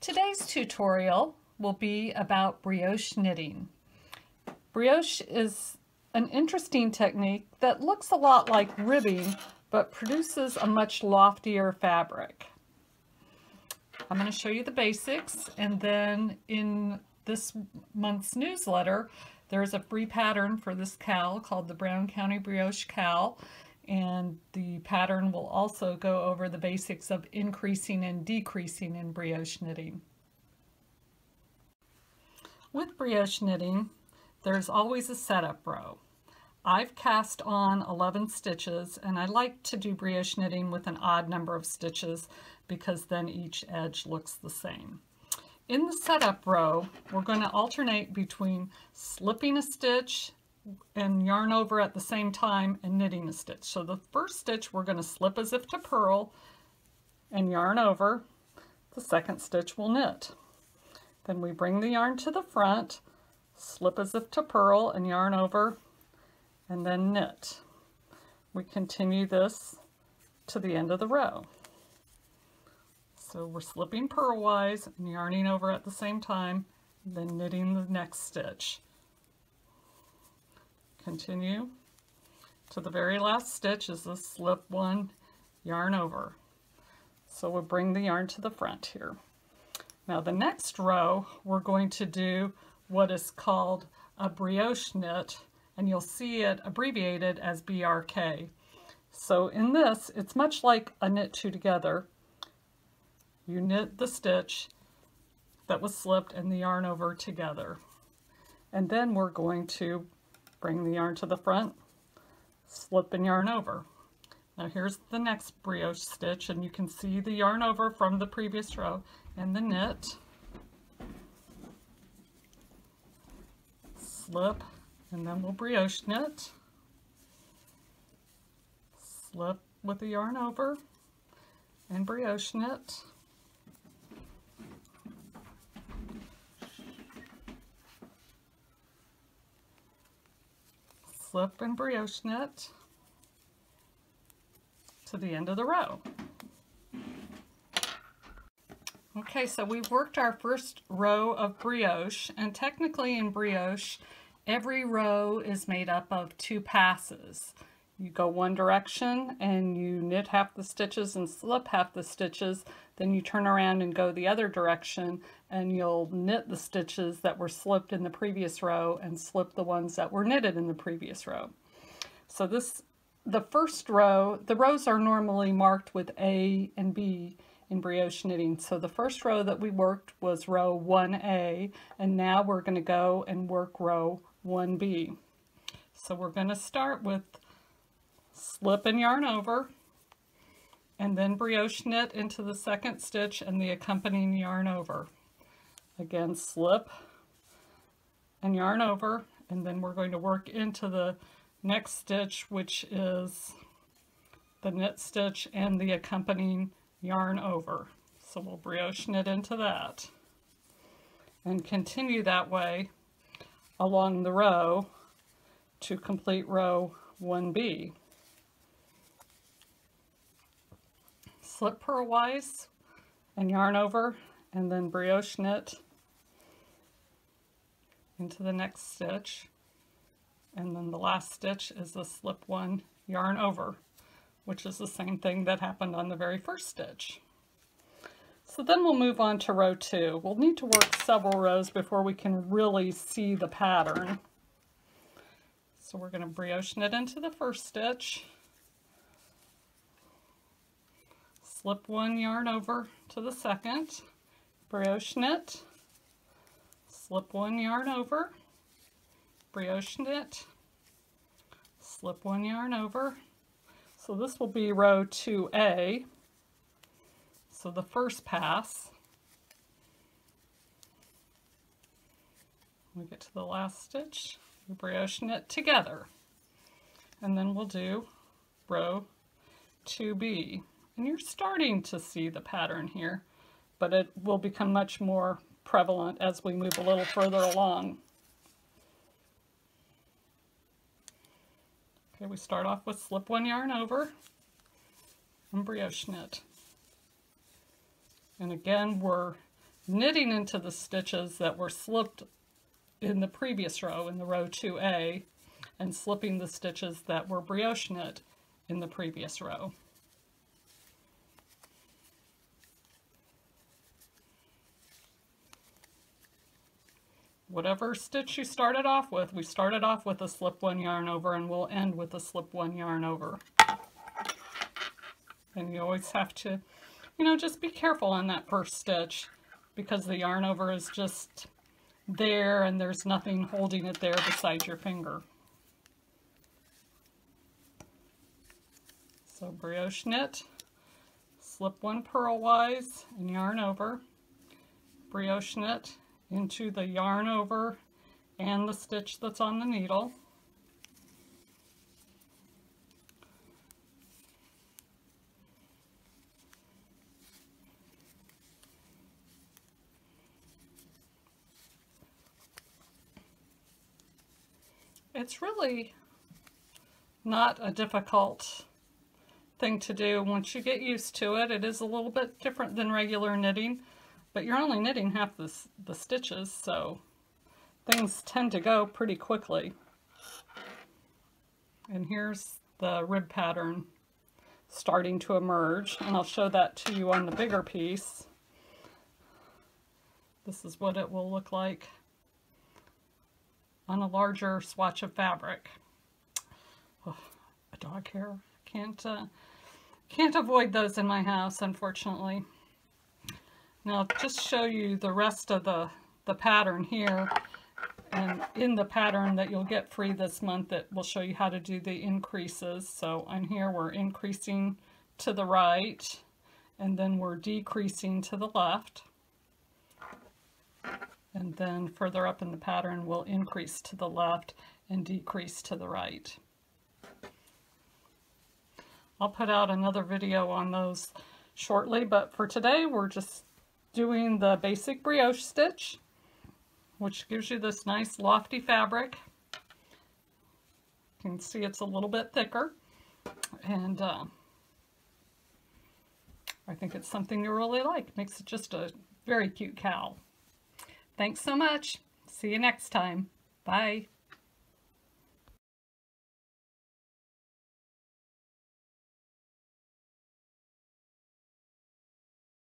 Today's tutorial will be about brioche knitting. Brioche is an interesting technique that looks a lot like ribbing but produces a much loftier fabric. I'm going to show you the basics and then in this month's newsletter there's a free pattern for this cowl called the Brown County Brioche Cowl and the pattern will also go over the basics of increasing and decreasing in brioche knitting. With brioche knitting, there's always a setup row. I've cast on 11 stitches and I like to do brioche knitting with an odd number of stitches because then each edge looks the same. In the setup row, we're going to alternate between slipping a stitch and yarn over at the same time and knitting a stitch. So the first stitch we're going to slip as if to purl and yarn over. The second stitch we'll knit. Then we bring the yarn to the front, slip as if to purl and yarn over, and then knit. We continue this to the end of the row. So we're slipping purlwise and yarning over at the same time, then knitting the next stitch. Continue to the very last stitch is the slip one, yarn over. So we'll bring the yarn to the front here. Now the next row, we're going to do what is called a brioche knit, and you'll see it abbreviated as BRK. So in this, it's much like a knit two together. You knit the stitch that was slipped and the yarn over together. And then we're going to bring the yarn to the front, slip and yarn over. Now here's the next brioche stitch and you can see the yarn over from the previous row and the knit, slip, and then we'll brioche knit, slip with the yarn over, and brioche knit, slip and brioche knit to the end of the row. Okay, so we've worked our first row of brioche, and technically in brioche, every row is made up of two passes. You go one direction and you knit half the stitches and slip half the stitches, then you turn around and go the other direction and you'll knit the stitches that were slipped in the previous row and slip the ones that were knitted in the previous row. So this, the first row, the rows are normally marked with A and B, in brioche knitting. So the first row that we worked was row 1A, and now we're going to go and work row 1B. So we're going to start with slip and yarn over, and then brioche knit into the second stitch and the accompanying yarn over. Again, slip and yarn over, and then we're going to work into the next stitch, which is the knit stitch and the accompanying yarn over. So we'll brioche knit into that and continue that way along the row to complete row 1B. Slip purlwise and yarn over and then brioche knit into the next stitch and then the last stitch is the slip one yarn over which is the same thing that happened on the very first stitch. So then we'll move on to row two. We'll need to work several rows before we can really see the pattern. So we're going to brioche knit into the first stitch, slip one yarn over to the second, brioche knit, slip one yarn over, brioche knit, slip one yarn over, so this will be row 2A. So the first pass, we get to the last stitch, we brioche knit together. And then we'll do row 2B. And you're starting to see the pattern here, but it will become much more prevalent as we move a little further along. Okay, we start off with slip one yarn over and brioche knit. And again, we're knitting into the stitches that were slipped in the previous row, in the row 2A, and slipping the stitches that were brioche knit in the previous row. Whatever stitch you started off with, we started off with a slip one yarn over and we'll end with a slip one yarn over. And you always have to, you know, just be careful on that first stitch because the yarn over is just there and there's nothing holding it there besides your finger. So brioche knit, slip one purlwise and yarn over, brioche knit into the yarn over and the stitch that's on the needle. It's really not a difficult thing to do. Once you get used to it, it is a little bit different than regular knitting, but you're only knitting half the, the stitches, so things tend to go pretty quickly. And here's the rib pattern starting to emerge, and I'll show that to you on the bigger piece. This is what it will look like on a larger swatch of fabric. Oh, a dog hair. Can't, uh, can't avoid those in my house, unfortunately. Now, just show you the rest of the, the pattern here. And in the pattern that you'll get free this month, it will show you how to do the increases. So on here, we're increasing to the right, and then we're decreasing to the left. And then further up in the pattern, we'll increase to the left and decrease to the right. I'll put out another video on those shortly, but for today we're just doing the basic brioche stitch, which gives you this nice lofty fabric. You can see it's a little bit thicker, and uh, I think it's something you really like. Makes it just a very cute cowl. Thanks so much. See you next time. Bye.